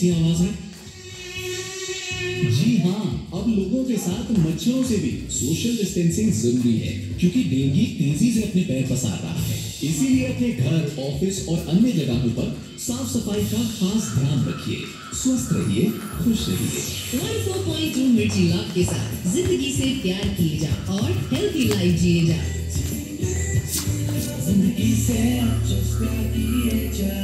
खतरनाक सी आवाज़ है? जी हाँ अब लोगों के साथ मच्छरों से भी सोशल डिस्टेंसिंग ज़रूरी है क्योंकि डेंगू तेज़ी से अपने पैर पसार रहा है। इसीलिए अपने घर ऑफ़िस और अन्य जगहों पर साफ़ सफ़ाई का खास ध्यान रखिए। स्वस्थ रहिए खुश रहिए। 104.2 मिर्ची लॉक के साथ ज़िंदगी से प्यार किए जा और हेल्थी लाइफ जिए जा ज़िंदगी से प्यार किए जा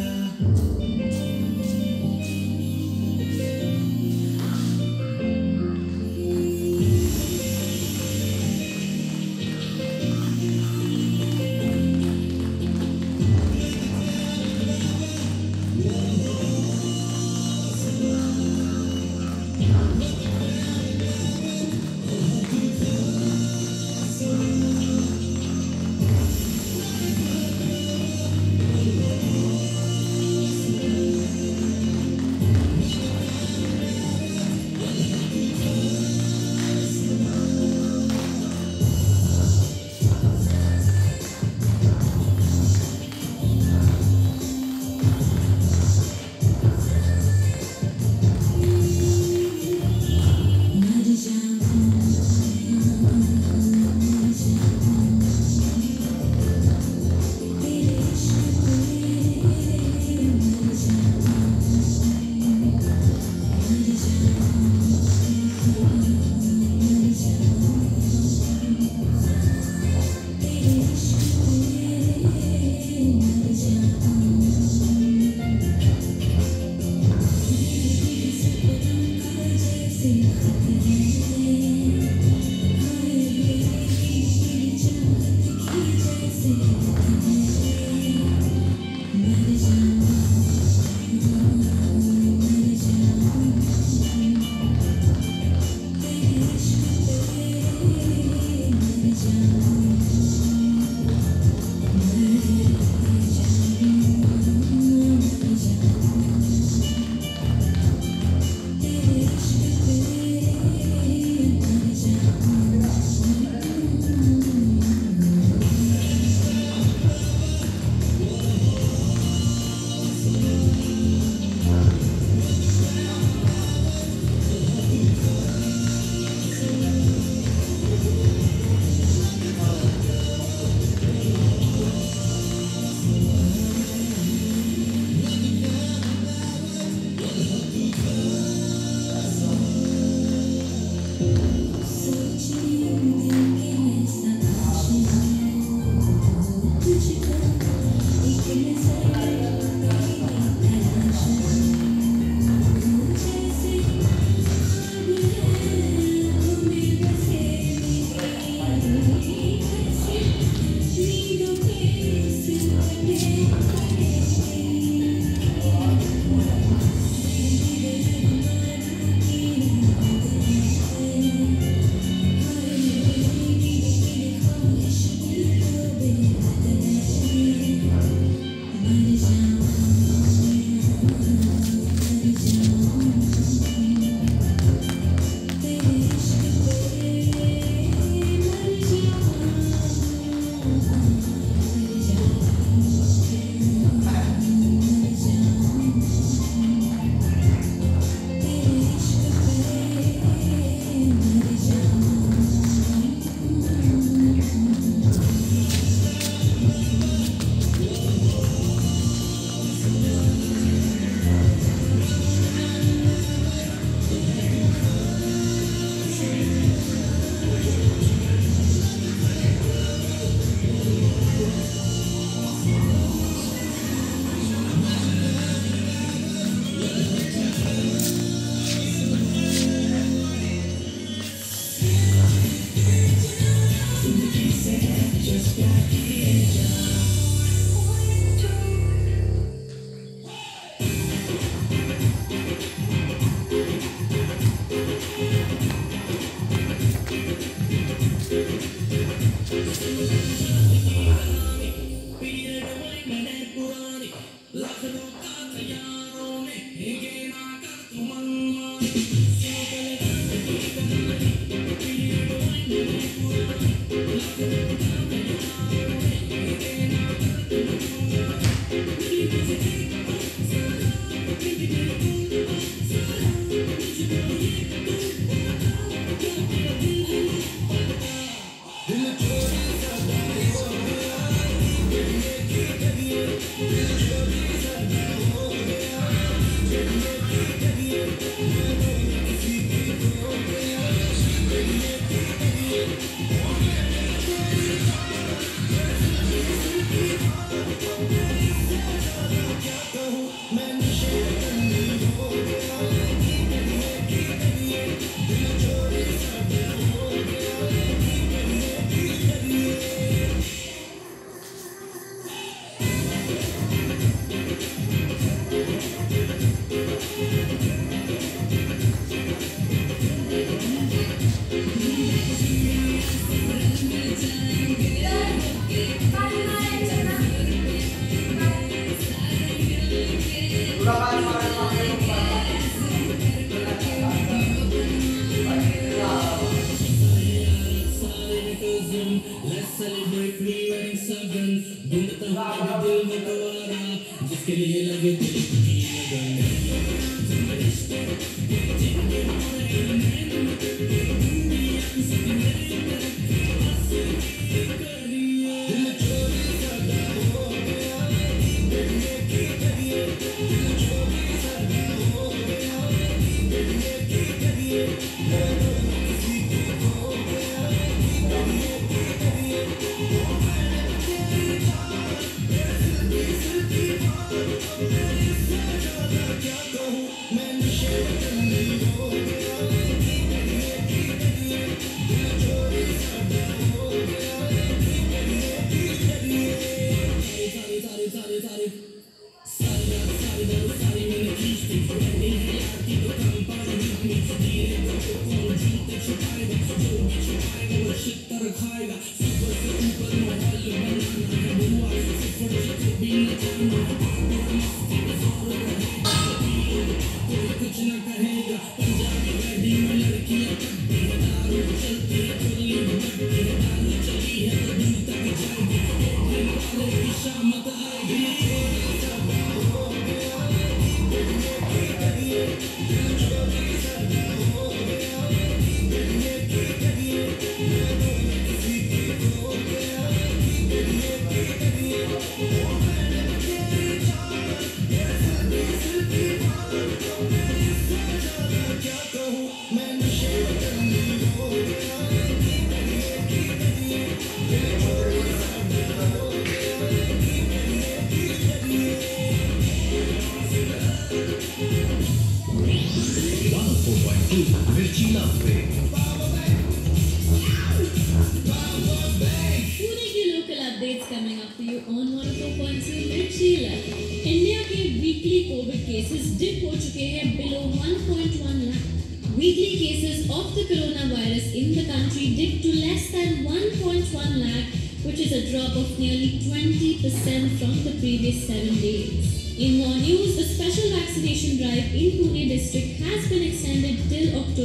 just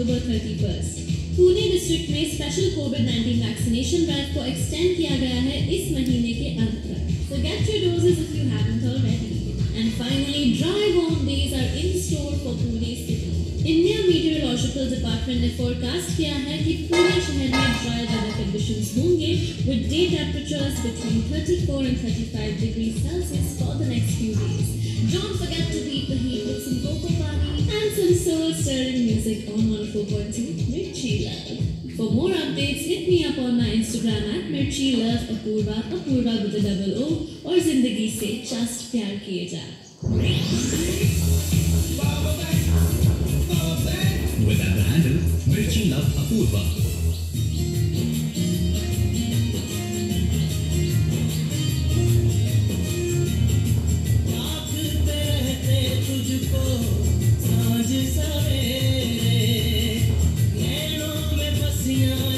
October 31st. Pune district में स्पेशल कोविड 19 वैक्सीनेशन ड्राइव को एक्सटेंड किया गया है इस महीने के अंत तक so get your doses if you haven't already and finally dry warm days are in store for Pune city India meteorological department ने फोरकास्ट किया है कि पुणे शहर में ड्राई वेदर कंडीशंस होंगे with day temperatures between 34 and 35 degrees Celsius for the next few days. Don't forget to beat the heat with some cocoa And some soul stirring music on 104.2 Mirchi Love. For more updates, hit me up on my Instagram at Mirchi Love Apurva Apurva with a double O or Zindagi Se Just Pyar Kiye Ja. With the handle Mirchi Love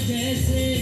जैसे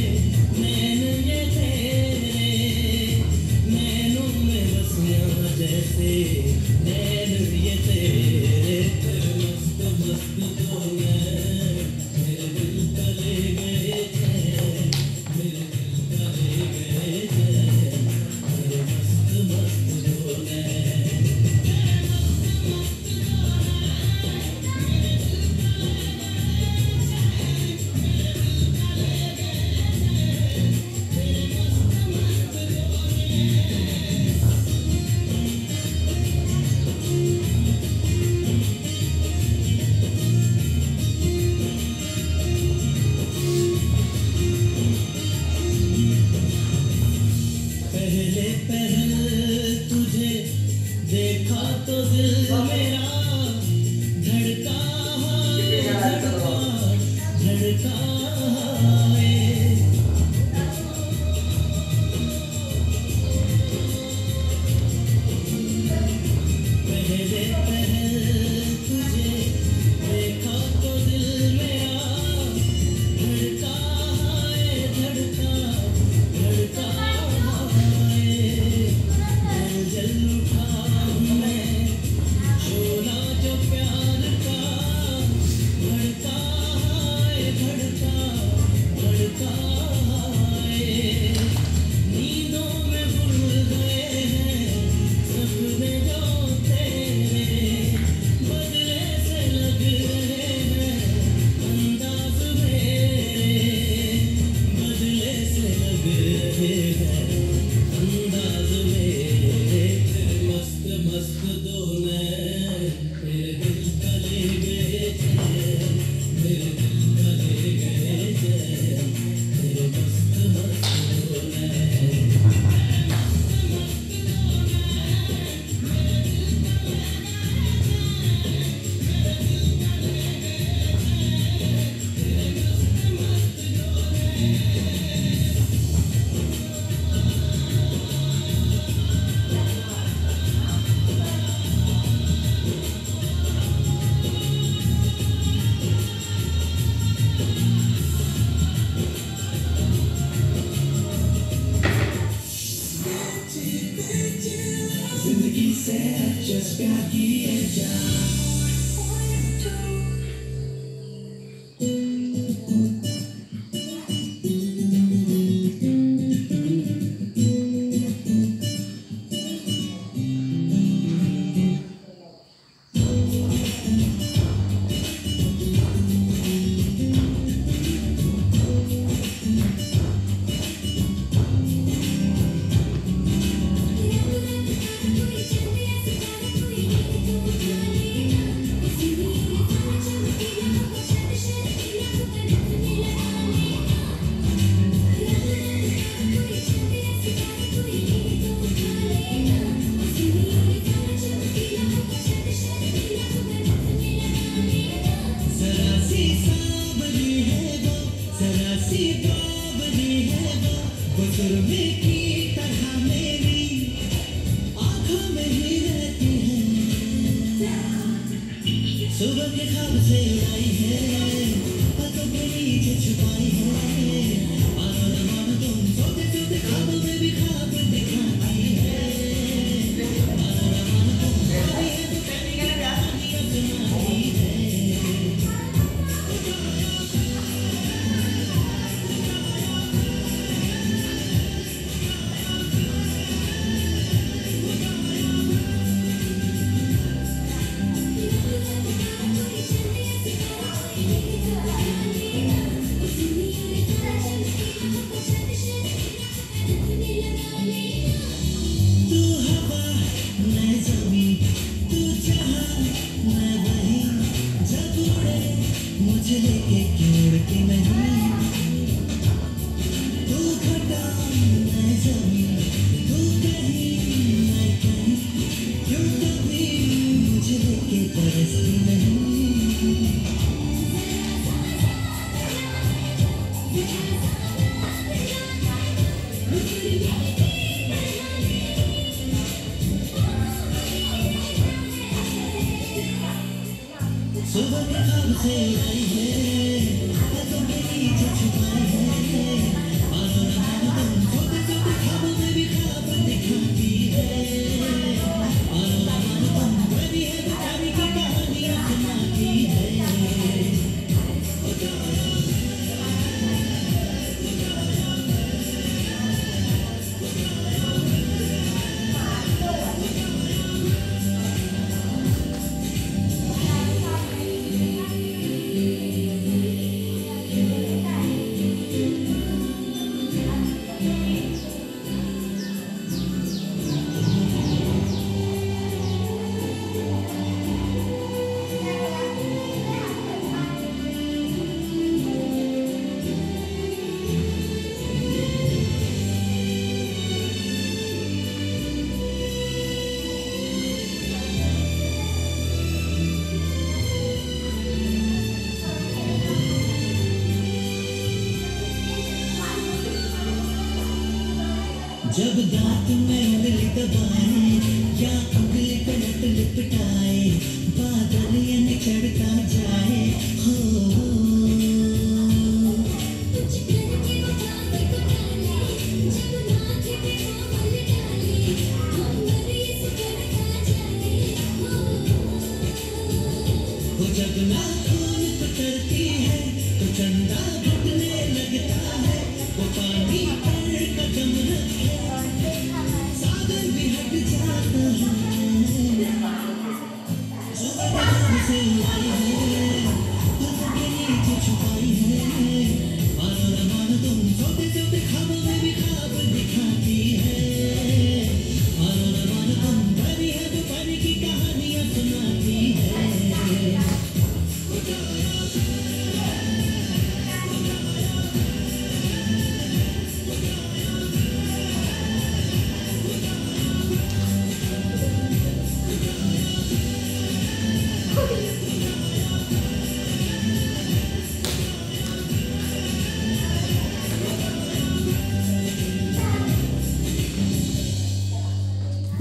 जब दांत में उंगली दबाए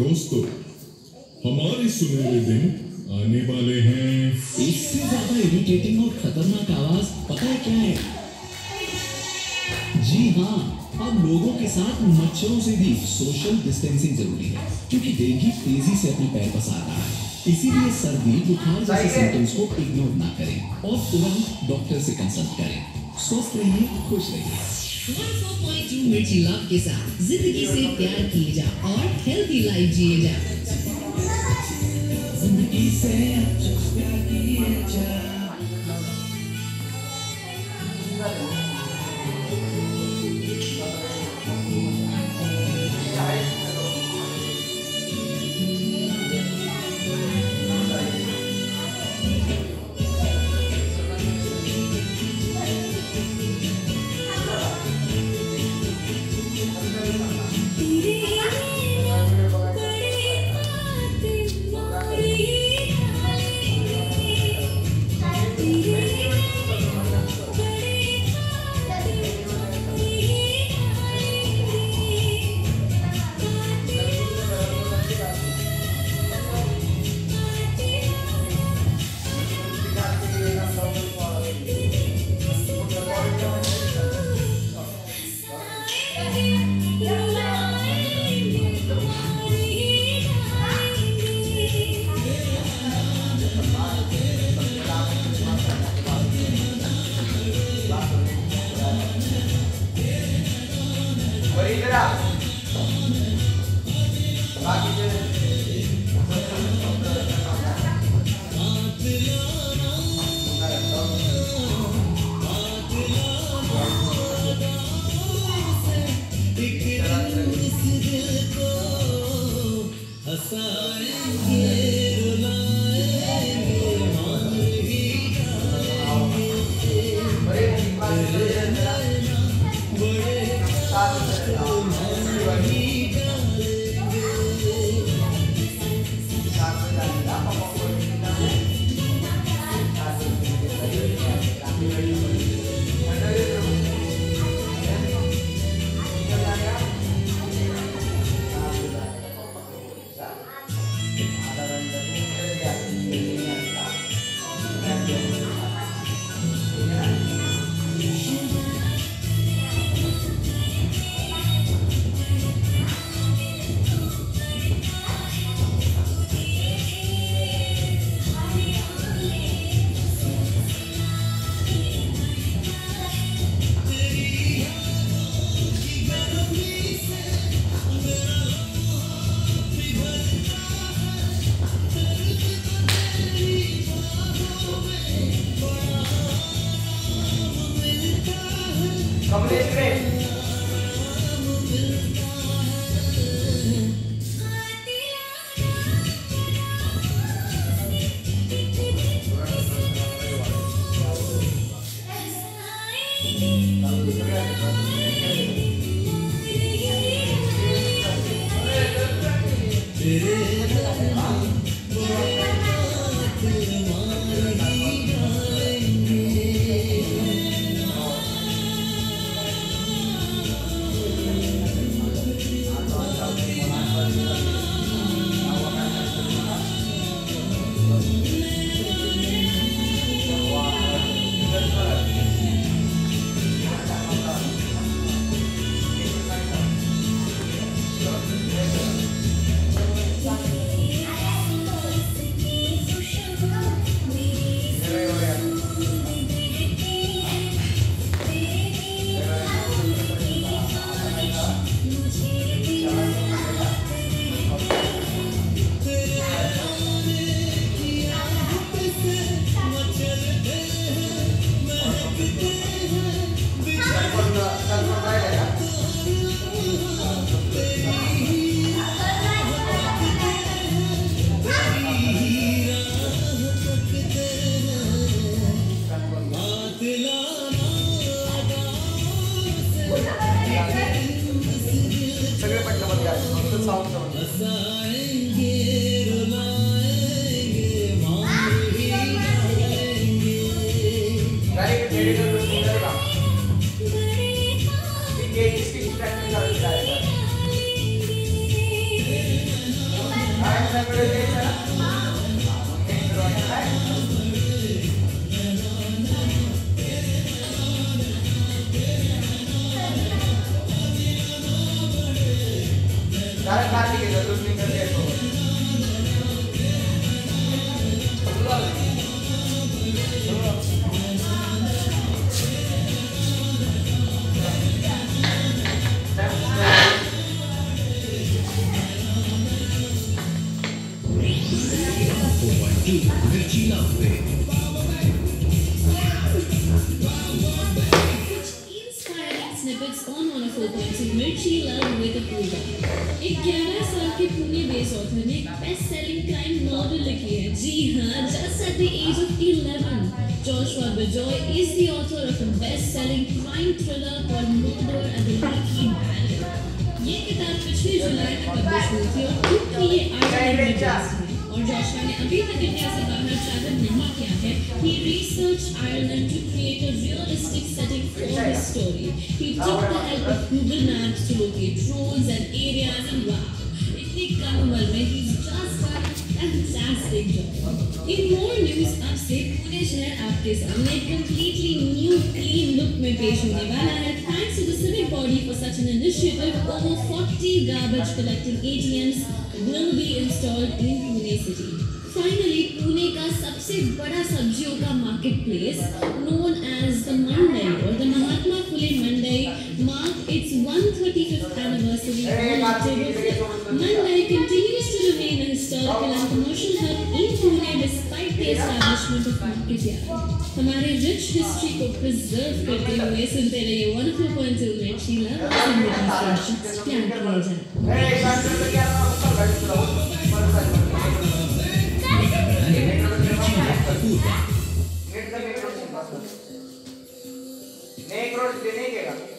दोस्तों हमारे सुनहरे दिन आने वाले हैं। इससे ज़्यादा इरिटेटिंग और खतरनाक आवाज़ पता है क्या है? जी हाँ अब लोगों के साथ मच्छरों से भी सोशल डिस्टेंसिंग ज़रूरी है क्योंकि डेंगू तेज़ी से अपने पैर पसार रहा है। इसीलिए सर्दी बुखार जैसे सिम्टम्स को इग्नोर ना करें और तुरंत डॉक्टर से कंसल्ट करें। स्वस्थ रहिए खुश रहिए। 104.2 मिर्ची लव के साथ ज़िंदगी से प्यार किए जा और हेल्थी लाइफ जिए जा। ज़िंदगी से जा। sun. story he took the help of Google Maps to locate roads and areas and wow इतनी कम उम्र में he's just done a fantastic job in more news अब से पुणे शहर आपके सामने एक completely new clean look में पेश होने वाला है thanks to the civic body for such an initiative over 40 garbage collecting ATMs will be installed in Pune city. Finally, Pune का सबसे बड़ा सब्जियों का market place known as the Mandai or the Mahatma Phule Mandai marked its 135th anniversary on October 5th. Mandai continues to remain a historical and commercial hub in Pune despite the establishment of market yard. हमारे rich history को preserve करते हुए सुनते रहिए 104.2 मिर्ची love ज़िंदगी से शख्स प्यार किया जाए मनवा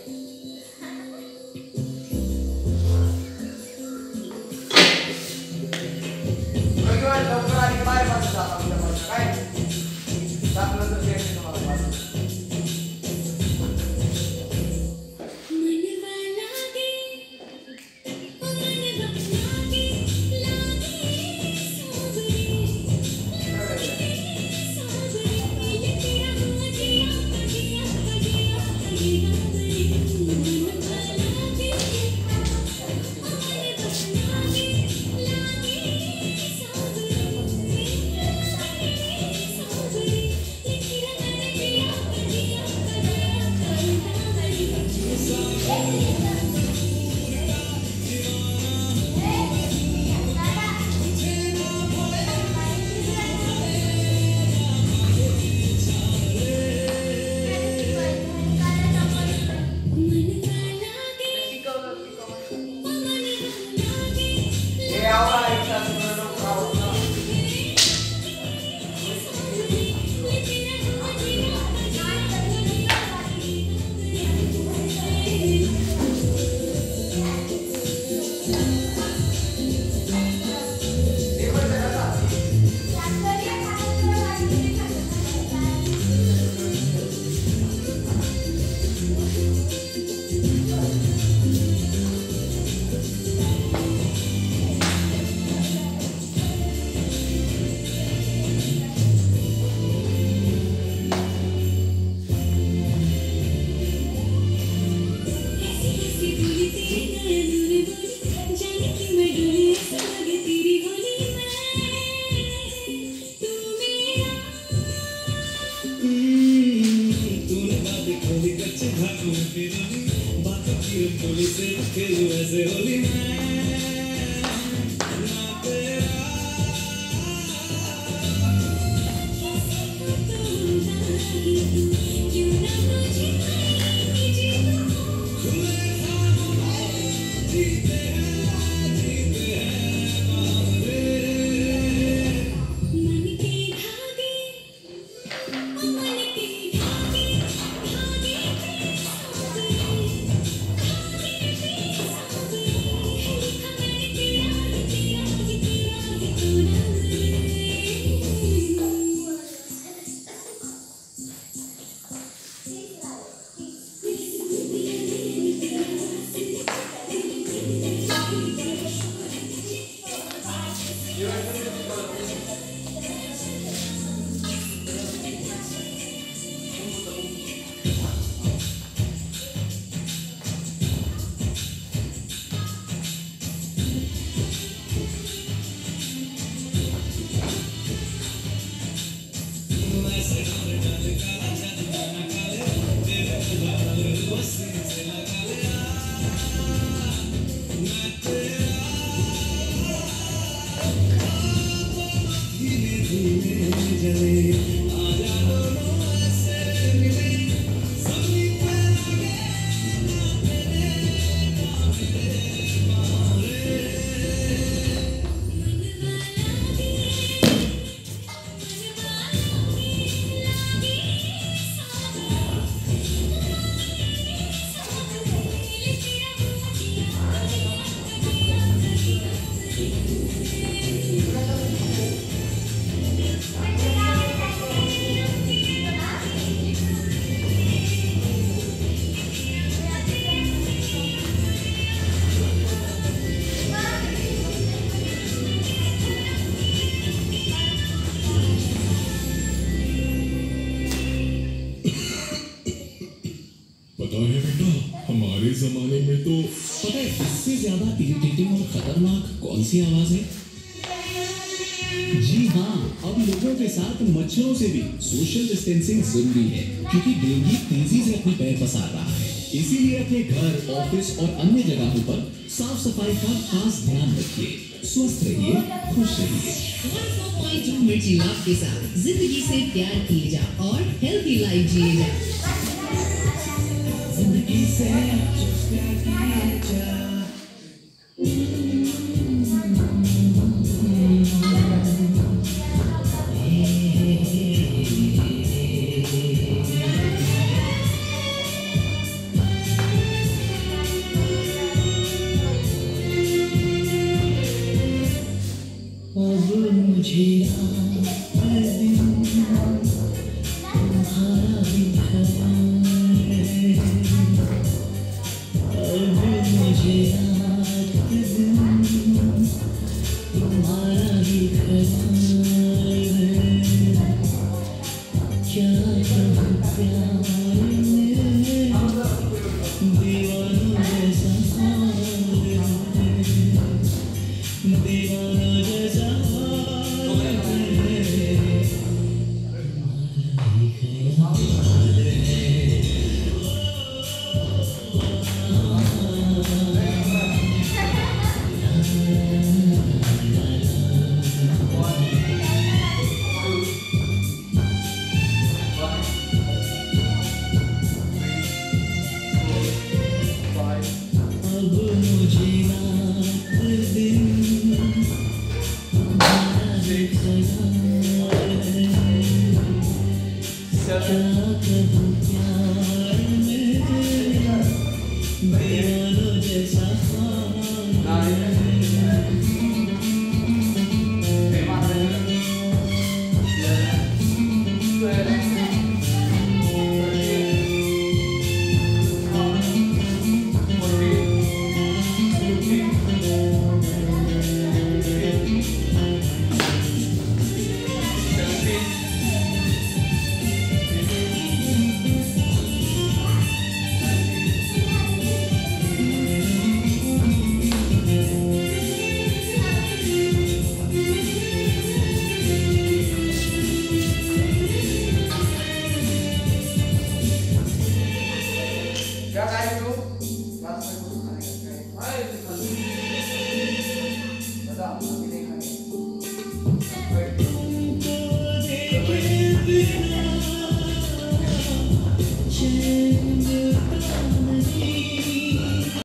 Você ज़्यादा इरिटेटिंग और खतरनाक कौन सी आवाज़ है? जी हाँ अब लोगों के साथ मच्छरों से भी सोशल डिस्टेंसिंग ज़रूरी है, क्योंकि डेंगू तेज़ी से अपने पैर पसार रहा है। इसीलिए अपने घर ऑफ़िस और अन्य जगहों पर साफ़ सफ़ाई का खास ध्यान रखिए। स्वस्थ रहिए, खुश रहिए। के साथ ज़िंदगी से प्यार किए जा और हेल्थी लाइफ जिए जा ज़िंदगी से जो प्यार किए